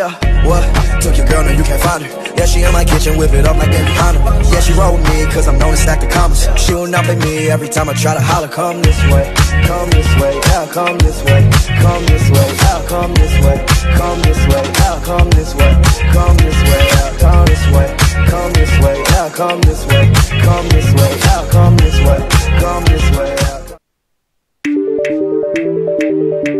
Yeah, what? Took your girl, now you can't find her. Yeah, she in my kitchen, whip it up like every Honda. Yeah, she roll with me, cause I'm known to stack the commas. Will not play me every time I try to holler. Come this way, come this way, yeah, come this way, come this way, yeah, come this way, come this way, yeah, come this way, come this way, yeah, come this way, come this way, yeah, come this way, come this way, yeah, come this way, come this way, yeah.